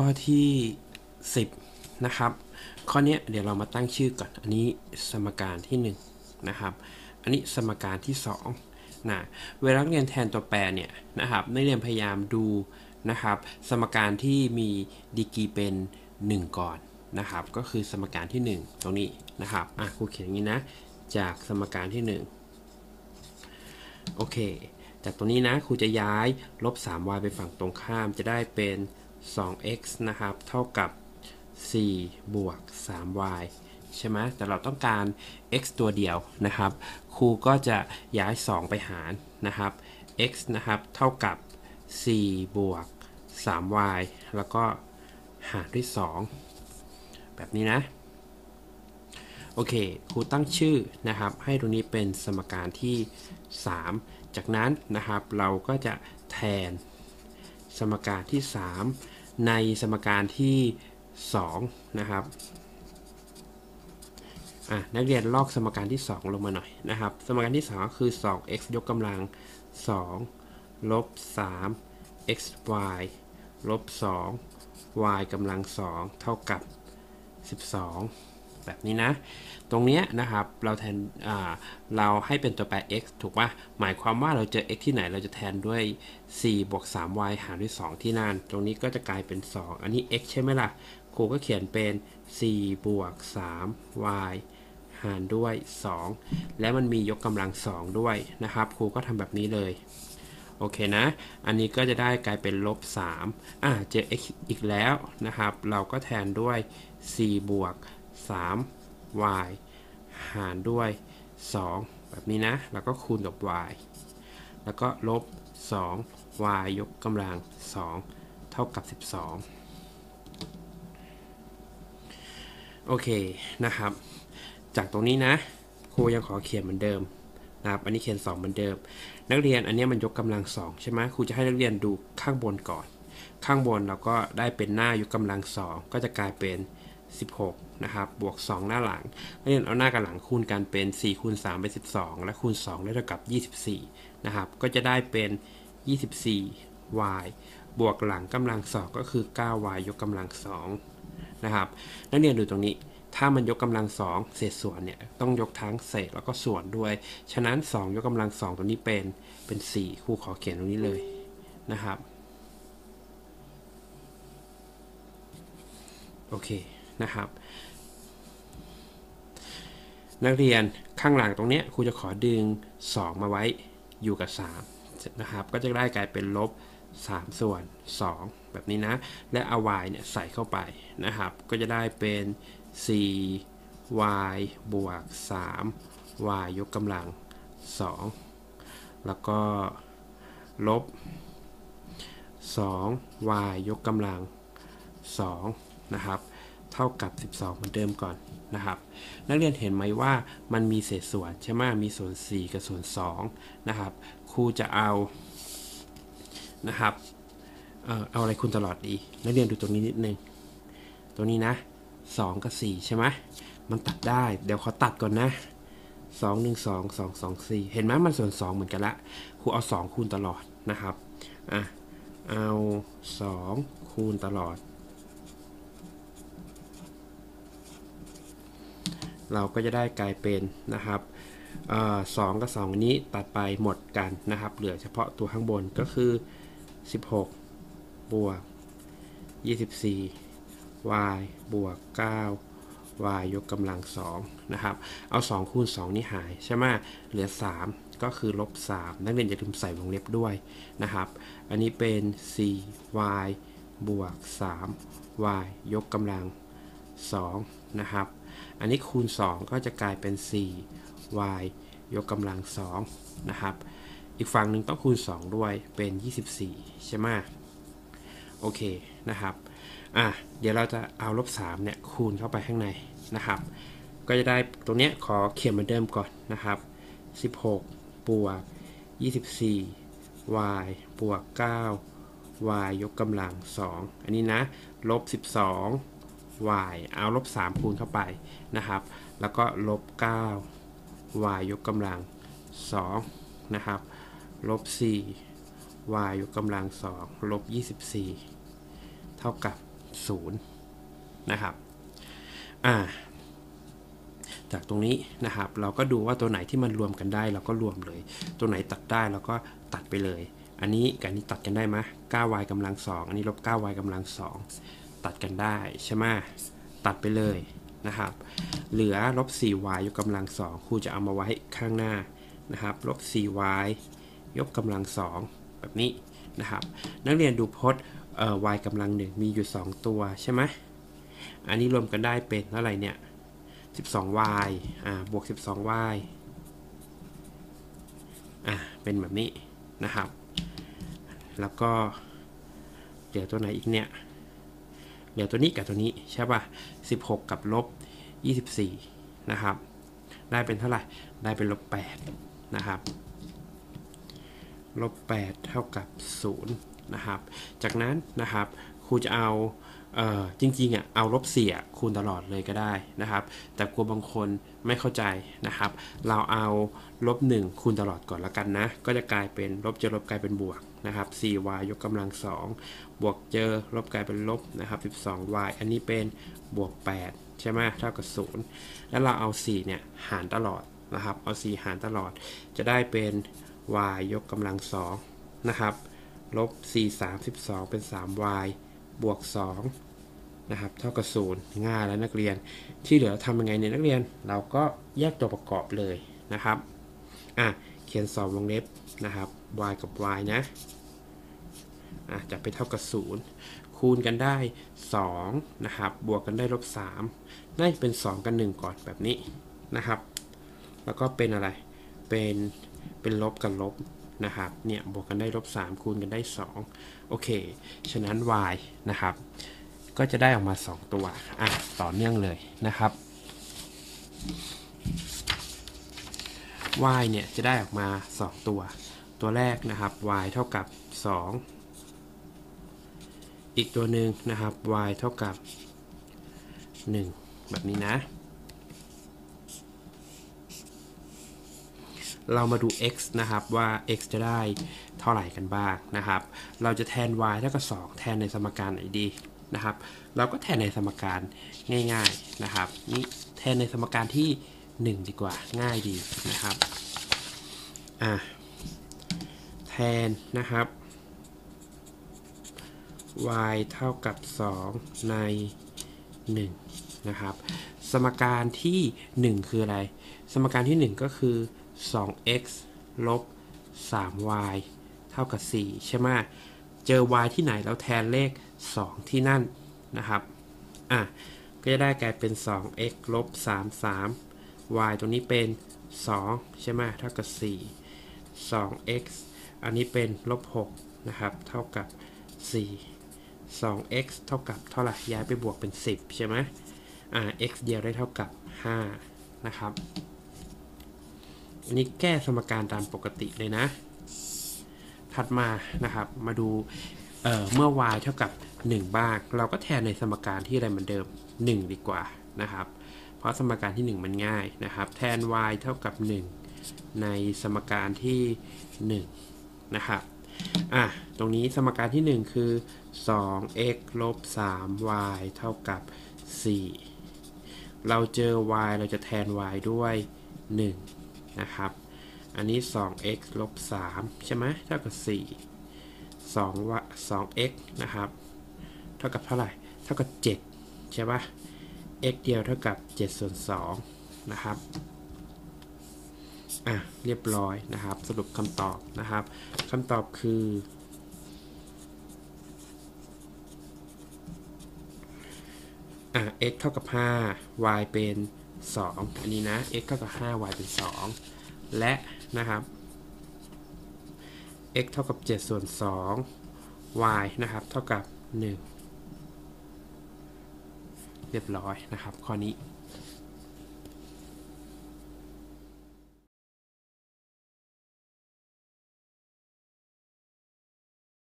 ข้อที่ 10 นะครับ ข้อนี้เดี๋ยวเรามาตั้งชื่อก่อน อันนี้สมการที่ 1 นะครับ อันนี้สมการที่2นะเวลาเรียนแทนตัวแปรเนี่ยนะครับนักเรียนพยายามดูนะครับ สมการที่มีดีกรีเป็น 1 ก่อนนะครับ ก็คือสมการที่ 1 ตรงนี้นะครับอะครูเขียนอย่างนี้นะ จากสมการที่ 1 โอเค จากตรงนี้นะครูจะย้ายลบ 3y ไปฝั่งตรงข้ามจะได้เป็น 2x นะครับ เท่ากับ 4 บวก 3y ใช่ไหมแต่เราต้องการ x ตัวเดียวนะครับ ครูก็จะย้าย 2 ไปหารนะครับ x นะครับ เท่ากับ 4 บวก 3y แล้วก็หารด้วย 2 แบบนี้นะ โอเค ครูตั้งชื่อนะครับ ให้ตรงนี้เป็นสมการที่ 3 จากนั้นนะครับ เราก็จะแทนสมการที่ 3 ในสมการที่2นะครับนักเรียนลอกสมการที่ 2 ลงมาหน่อยนะครับ สมการที่ 2 คือ 2x ยกกำลัง 2 ลบ 3 xy ลบ 2 y กำลัง 2 เท่ากับ 12 แบบนี้นะ ตรงเนี้ยนะครับเราแทนเราให้เป็นตัวแปร x ถูกปะหมายความว่าเราเจอ x ที่ไหนเราจะแทนด้วย 4 บวก 3y หารด้วย 2 ที่นั่น ตรงนี้ก็จะกลายเป็น 2 อันนี้ x ใช่ไหมล่ะ ครูก็เขียนเป็น 4 บวก 3y หารด้วย 2 และมันมียกกำลัง 2 ด้วยนะครับ ครูก็ทำแบบนี้เลยโอเคนะ อันนี้ก็จะได้กลายเป็นลบ3อ่าเจอ x อีกแล้วนะครับ เราก็แทนด้วย 4 บวก 3y หารด้วย 2 แบบนี้นะ แล้วก็คูณกับ y แล้วก็ลบ 2y ยกกำลัง 2 เท่ากับ 12 โอเคนะครับ จากตรงนี้นะ ครูยังขอเขียนเหมือนเดิมนะครับ อันนี้เขียน 2 เหมือนเดิม นักเรียนอันนี้มันยกกำลัง 2 ใช่ไหมครูจะให้นักเรียนดูข้างบนก่อน ข้างบนเราก็ได้เป็นหน้ายกกำลัง 2 ก็จะกลายเป็น 16 นะครับ บวก 2 หน้าหลังนักเรียนเอาหน้ากับหลังคูณกันเป็น4คูณ3เป็น 12 และคูณ 2 ได้เท่ากับ 24 นะครับ ก็จะได้เป็น 24y บวกหลังกำลัง 2 ก็คือ 9y ยกกำลัง 2 นะครับนักเรียนดูตรงนี้ ถ้ามันยกกำลัง 2 เศษส่วนเนี่ย ต้องยกทั้งเศษแล้วก็ส่วนด้วย ฉะนั้น 2 ยกกำลัง 2 ตัวนี้เป็น เป็น 4 ครูขอเขียนตรงนี้เลยนะครับ โอเค นะครับ นักเรียนข้างหลังตรงนี้ครูจะขอดึง 2 มาไว้อยู่กับ 3 นะครับ ก็จะได้กลายเป็นลบ 3 ส่วน 2 แบบนี้นะ และเอา y เนี่ยใส่เข้าไปนะครับ ก็จะได้เป็น 4y บวก 3y ยกกำลัง 2 แล้วก็ลบ 2y ยกกำลัง2นะครับ เท่ากับ 12 เหมือนเดิมก่อนนะครับ นักเรียนเห็นไหมว่ามันมีเศษส่วนใช่ไหมมีส่วน 4 กับส่วน2นะครับ ครูจะเอานะครับ เออเอาอะไรคูณตลอดดี นักเรียนดูตรงนี้นิดนึง ตรงนี้นะ 2 กับ 4 ใช่ไหมมันตัดได้ เดี๋ยวขอตัดก่อนนะ2 1 2 2 2 4 เห็นไหมมันส่วน 2 เหมือนกันละ ครูเอา 2 คูณตลอดนะครับ อะ เอา 2 คูณตลอด เราก็จะได้กลายเป็นนะครับสองกับ 2 นี้ตัดไปหมดกันนะครับ เหลือเฉพาะตัวข้างบนก็คือ 16 บวก 24 y บวก 9 y ยกกำลัง2นะครับ เอา 2 คูณ 2 นี่หายใช่ไหมเหลือ 3 ก็คือลบ 3 นักเรียนอย่าลืมใส่วงเล็บด้วยนะครับ อันนี้เป็น 4y บวก 3y ยกกำลัง 2 นะครับ อันนี้คูณ 2 ก็จะกลายเป็น 4y ยกกำลัง 2 นะครับ อีกฝั่งหนึ่งต้องคูณ 2 ด้วยเป็น 24 ใช่ไหมโอเคนะครับอะเดี๋ยวเราจะเอาลบ3เนี่ยคูณเข้าไปข้างในนะครับ ก็จะได้ตรงเนี้ยขอเขียนเหมือนเดิมก่อนนะครับ 16 บวก 24 y บวก 9 y ยกกำลัง 2 อันนี้นะ ลบ 12 y เอาลบ 3 คูณเข้าไปนะครับ แล้วก็ลบ 9 y ยกกำลัง 2 นะครับ ลบ 4 y ยกกำลัง 2 ลบ 24 เท่ากับ 0 นะครับ อ่า จากตรงนี้นะครับ เราก็ดูว่าตัวไหนที่มันรวมกันได้ เราก็รวมเลย ตัวไหนตัดได้เราก็ตัดไปเลย อันนี้กับอันนี้ตัดกันได้ไหม 9y กำลัง 2 อันนี้ลบ 9y กำลัง 2 ตัดกันได้ใช่ไหมตัดไปเลยนะครับ เหลือลบ 4y ยกกำลัง2ครูจะเอามาไว้ข้างหน้านะครับลบ 4y ยกกำลัง2แบบนี้นะครับ นักเรียนดูพจน์เอ่อ y กำลัง1มีอยู่ 2 ตัวใช่ไหมอันนี้รวมกันได้เป็นเท่าไหร่เนี่ย 12y อ่าบวก 12y อ่าเป็นแบบนี้นะครับ แล้วก็เหลือตัวไหนอีกเนี่ย เหลือตัวนี้กับตัวนี้ใช่ป่ะ 16 กับลบ 24 นะครับ ได้เป็นเท่าไหร่ ได้เป็นลบ 8 นะครับ ลบ 8 เท่ากับ 0 นะครับ จากนั้นนะครับครูจะเอาเออจริงๆอะเอาลบ4อะคูณตลอดเลยก็ได้นะครับ แต่กลัวบางคนไม่เข้าใจนะครับ เราเอาลบ1คูณตลอดก่อนละกันนะ ก็จะกลายเป็นลบจอลบกลายเป็นบวก นะครับ 4y ยกกำลัง 2 บวกเจอลบกลายเป็นลบนะครับ 12y อันนี้เป็นบวก 8 ใช่ไหมเท่ากับ 0 แล้วเราเอา 4 เนี่ย หารตลอดนะครับ เอา 4 หารตลอด จะได้เป็น y ยกกำลัง 2 นะครับ ลบ 4 3 12 เป็น 3y บวก 2 นะครับ เท่ากับ 0 ง่ายแล้วนักเรียน ที่เหลือทำยังไงเนี่ยนักเรียน เราก็แยกตัวประกอบเลยนะครับ อะ เขียน2วงเล็บ นะครับ y กับ y นะอะจะไปเท่ากับ 0 คูณกันได้ 2 นะครับ บวกกันได้ลบ3น่าจะเป็น 2 กัน 1 ก่อนแบบนี้นะครับ แล้วก็เป็นอะไร เป็น เป็นลบกับลบนะครับ เนี่ย บวกกันได้ลบ3คูณกันได้ 2 โอเค ฉะนั้น y นะครับ ก็จะได้ออกมา 2 ตัว อะ ต่อเนื่องเลยนะครับ y เนี่ย จะได้ออกมา 2 ตัว ตัวแรกนะครับ y เท่ากับ 2 อีกตัวหนึ่งนะครับ y เท่ากับ 1 แบบนี้นะ เรามาดู x นะครับว่า x จะได้เท่าไหร่กันบ้างนะครับ เราจะแทน y เท่ากับ 2 แทนในสมการไหนดีนะครับ เราก็แทนในสมการง่ายๆนะครับนี่แทนในสมการที่ 1 ดีกว่าง่ายดีนะครับอะ นนะครับ y เท่ากับ 2 ใน 1 นะครับ สมการที่ 1 คืออะไร สมการที่ 1 ก็คือ 2x ลบ 3y เท่ากับ 4 ใช่ไหมเจอ y ที่ไหนแล้วแทนเลข 2 ที่นั่นนะครับ อะ ก็จะได้กลายเป็น 2x ลบ 33 y ตรงนี้เป็น 2 ใช่ไหมเท่ากับ 4 2x อันนี้เป็นลบ6นะครับ เท่ากับ 4 2x เท่ากับเท่าไหร่ ย้ายไปบวกเป็น 10 ใช่ไหมอ่า x เดียวได้เท่ากับ 5 นะครับ อันนี้แก้สมการตามปกติเลยนะ ถัดมานะครับ มาดูเเมื่อ y เท่ากับ 1 บ้าง เราก็แทนในสมการที่อะไรเหมือนเดิม 1 ดีกว่านะครับ เพราะสมการที่ 1 มันง่ายนะครับ แทน y เท่ากับ 1 ในสมการที่ 1 นะครับอะตรงนี้สมการที่ 1 คือ 2x ลบ 3y เท่ากับ 4 เราเจอ y เราจะแทน y ด้วย 1 นะครับ อันนี้ 2x ลบ 3 ใช่ไหมเท่ากับ 4 2วะ 2x นะครับ เท่ากับเท่าไหร่ เท่ากับ 7 ใช่ปะ x เดียวเท่ากับ7ส่วน2นะครับ อะเรียบร้อยนะครับ สรุปคำตอบนะครับคำตอบคืออะ x เท่ากับ 5 y เป็น 2 อันนี้นะ x เท่ากับ 5 y เป็น 2 และนะครับ x เท่ากับ 7 ส่วน 2 y นะครับ เท่ากับ 1 เรียบร้อยนะครับ ข้อนี้